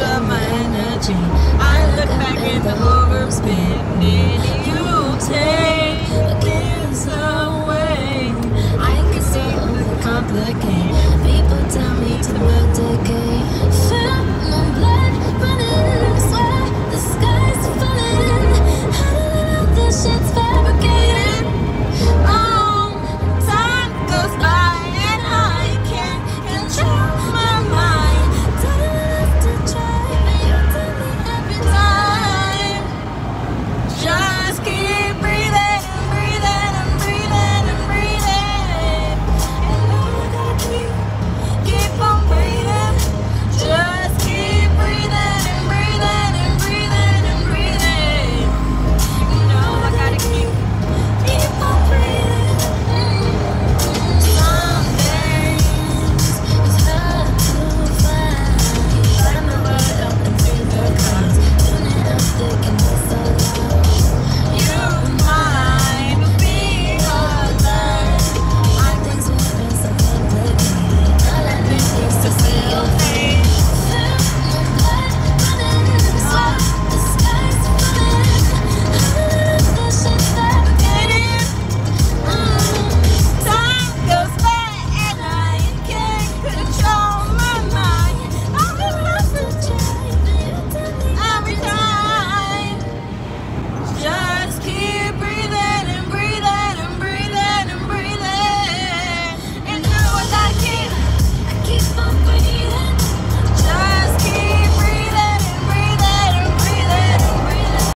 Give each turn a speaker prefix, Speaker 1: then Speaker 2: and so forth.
Speaker 1: and